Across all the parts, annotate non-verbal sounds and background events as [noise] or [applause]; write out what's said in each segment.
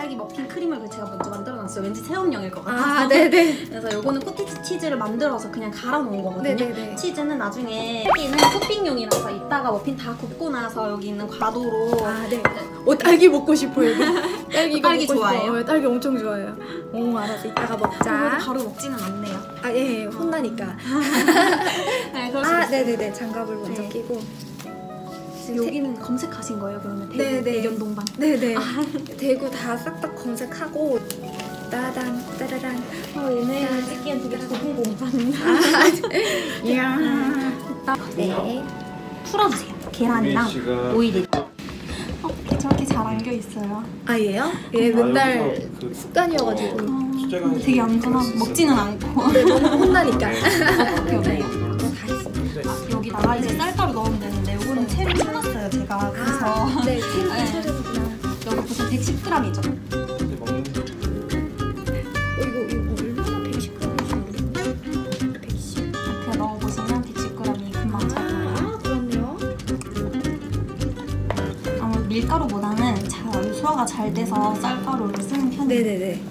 딸기 머핀 크림을 제가 먼저 만들어놨어요. 왠지 체험용일 것 같아서. 아, 네네. [laughs] 그래서 요거는 코티지 치즈를 만들어서 그냥 갈아 놓은 거거든요. 네네네. 치즈는 나중에 딸기는 토핑용이라서 이따가 머핀 다 굽고 나서 여기 있는 과도로 아, 네. 어, 딸기 먹고 싶어요. [laughs] 딸기 딸기 먹고 좋아해요? 싶어요. 딸기 엄청 좋아해요. 오, 알았어. 이따가 먹자. 바로 먹지는 않네요. 아, 예, 예. 혼나니까. [laughs] 네, 아. 네네네. 장갑을 먼저 네. 끼고. 여기는 검색하신 거예요, 그러면? 대구 네, 네. 대견 동반. 네네. 대구 다 싹 다 검색하고. 따단, 따라란. 어, 얘네 찍기엔 되게 좁은 공간인데. 이야. 네. 풀어주세요. 계란이랑. 오일이. 어, 저렇게 잘 안겨 있어요. 아, 얘요? 얘 맨날 여기서 그 습관이어가지고. 근데 되게 안전하고 먹지는 않고. 네, 혼나니까. 네. [laughs] 해요? 쳐놨어요 제가 그래서 아, 네, [laughs] 네. 차려구나. 여기 보통 110g이죠 먹는 어, 이거, 이거 얼마나 110g인지 모르겠네. 110. 이렇게 넣어보시면 110g이 금방 차요 아, 그렇네요. 아무래도 밀가루보다는 잘 소화가 잘 돼서 쌀가루를 쓰는 편이에요 네네네.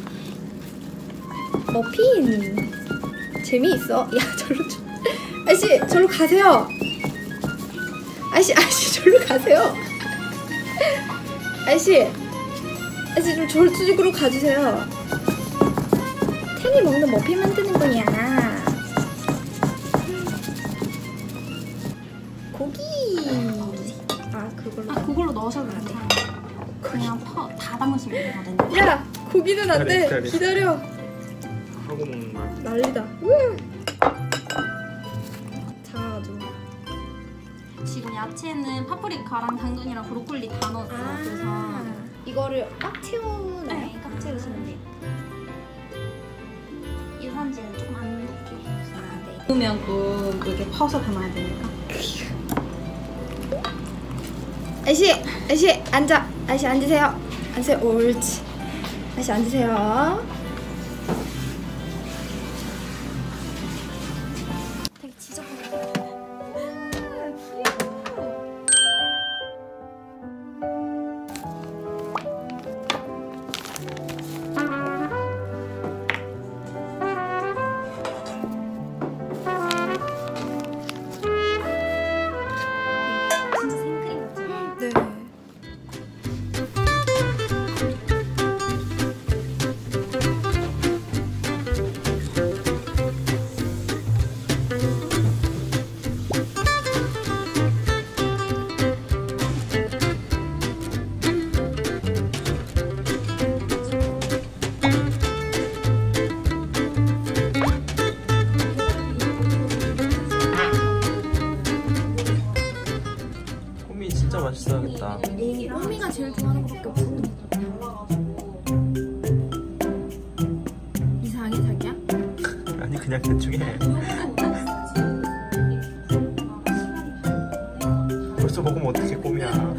머핀. 재미있어. 야, 절로 좀. 아저씨, 절로 가세요. 아저씨, 아저씨, 절로 가세요. 아저씨. 아저씨, 좀 저쪽으로 가주세요. 텐이 먹는 머핀 만드는 거야. 고기. 아, 그걸로. 아 그걸로 넣으셔도 괜찮아요 그냥 퍼, 다 담으시면 되거든요 야, 고기는 안 돼. 기다려. 하고 먹는 거야. 난리다. 우와. 지금 야채는 파프리카랑 당근이랑 브로콜리 다 넣었어요 그래서 이거를 꽉 채우나요? 네, 깍 채우시면 돼요 유산지는 조금 안 넣게 아, 네. 넣으면 또 이게 퍼서 담아야 되니까 아저씨, 아저씨 앉아. 아저씨 앉으세요. 앉으세요. 옳지. 아저씨 앉으세요. 벌써 먹으면 어떻게 꼬미야.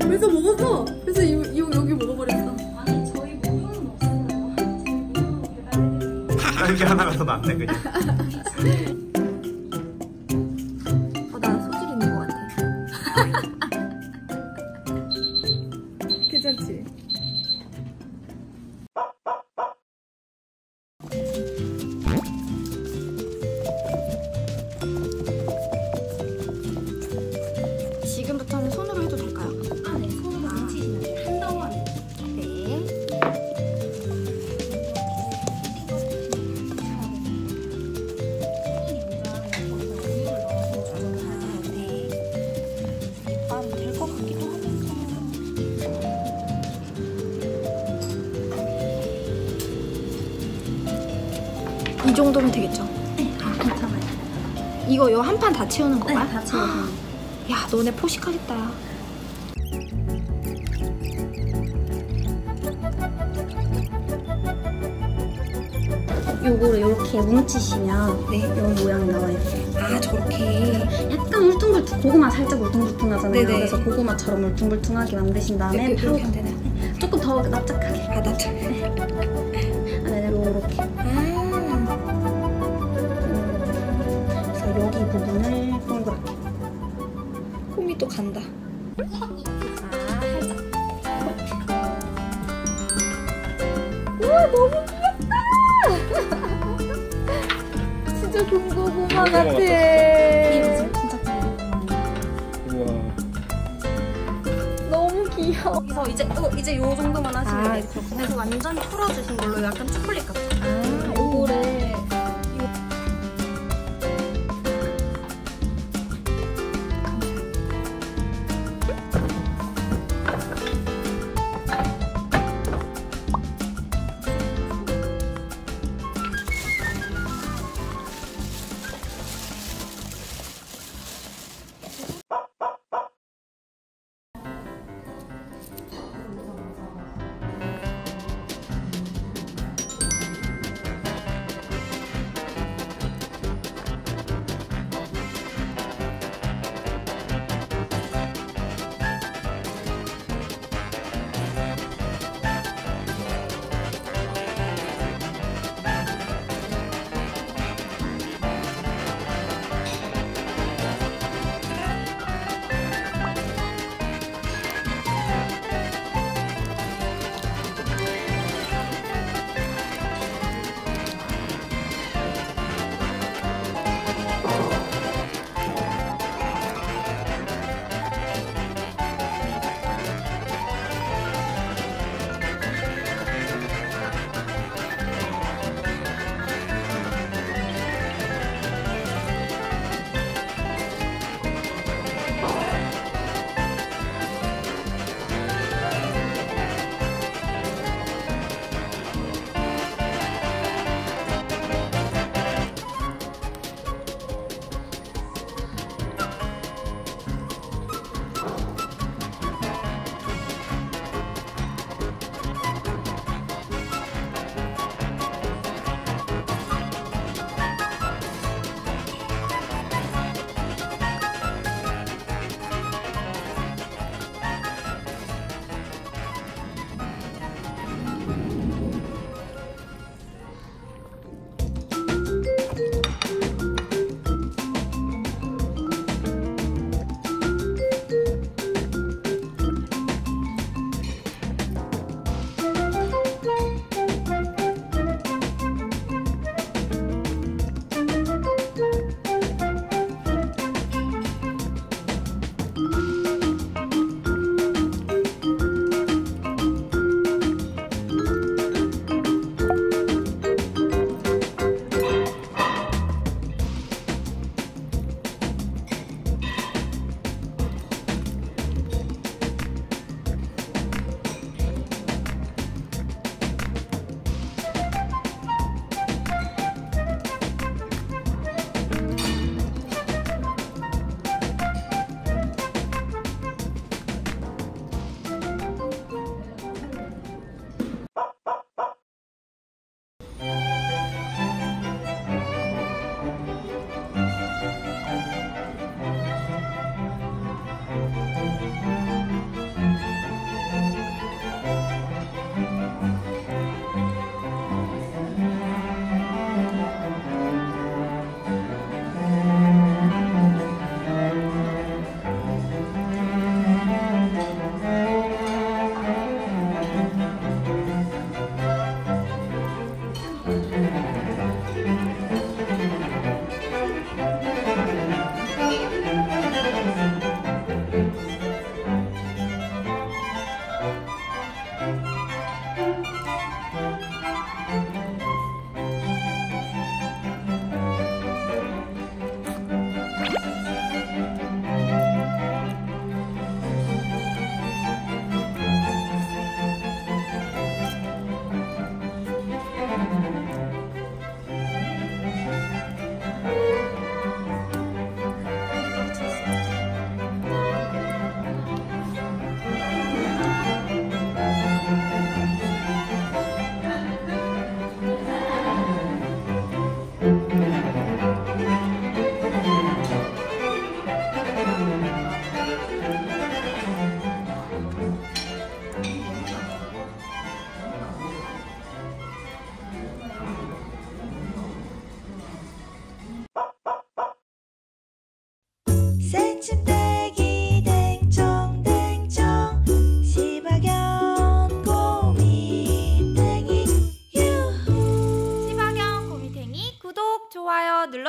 벌써 먹었어. 그래서 이, 이 여기 먹어버렸어. 아니 저희 목표는 없어요. 딸기 [laughs] 하나가 더 낫네 그냥. 정도면 되겠죠? 아, 괜찮아요. 이거 요 한 판 다 채우는 네, 건가요? 다 채워서. [gasps] 야, 너네 포식하겠다. 야. 요거를 이렇게 뭉치시면 네. 이런 모양이 나와요. 아, 저렇게. 약간 울퉁불퉁 고구마 살짝 울퉁불퉁하잖아요. 네네. 그래서 고구마처럼 울퉁불퉁하게 만드신 다음에 이렇게 바로 하면 되나요? 조금 더 납작하게 아, 나 참. 안에 이렇게 또 간다. 우와 너무 귀엽다. [laughs] 진짜 군고구마 같아. 귀여워. 이제 어, 이제 요 정도만 하시면 아, 돼요. 그래서 완전 풀어주신 걸로 약간 초콜릿 같아.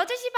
这些吧。